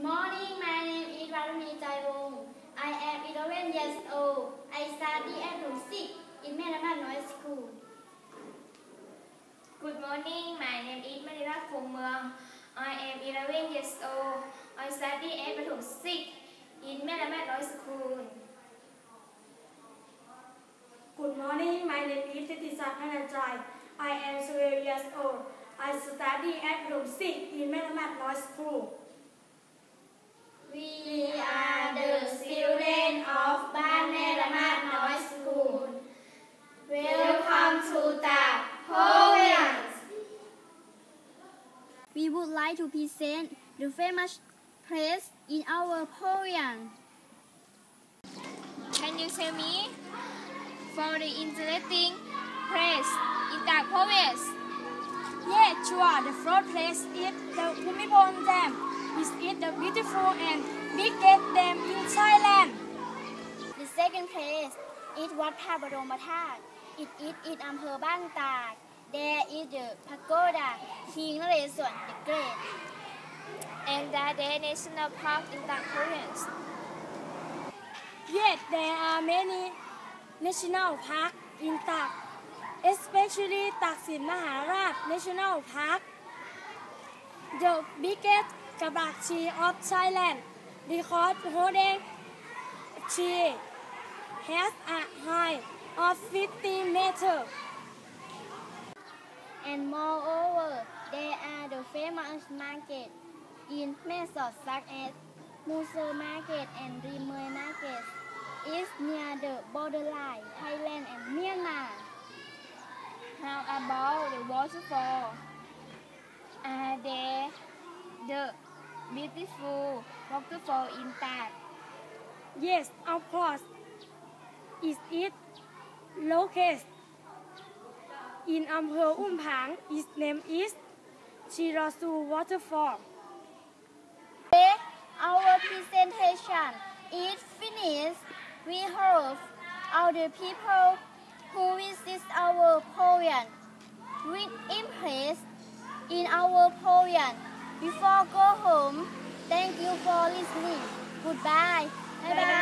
Good morning, my name is Varuni Jaivong. I am 11 years old. I study at Rusik in Mae Ramat Noi School. Good morning, my name is Manira Khongmương. I am 11 years old. I study at Prathom 6 in Mae Ramat Noi School. Good morning, my name is Titisa Panajai. I am 12 years old. I study at room 6 in Melamat Law School. We are the children of Ban Mae Ramat Noi School. Welcome to the Province. We would like to present the famous place in our poem. Can you tell me? For the interesting place in that poem. Yes, sure. The first place is the Bhumibol Dam, which is the beautiful and biggest dam in Thailand. The second place is Wat Tha It is in Amphoe um, Ban Tak. There is the pagoda King Naresuan the Great. And the national park in the province. Yes, there are many national parks in Tak, especially Taksin Maharaj National Park, the biggest krabak tree of Thailand, because holding tree has a height of 50 meters. And moreover, there are the famous markets in Mae Sot such as Muser Market and Rim Moei Market. It's near the borderline Thailand and Myanmar. How about the waterfall? Are there the beautiful waterfall in that? Yes, of course. Is it located in Amphoe Umphang, its name is Chirasu Waterfall. Today, our presentation is finished. We hope all the people who visit our pavilion will impressed in our pavilion. Before go home, thank you for listening. Goodbye. Bye-bye.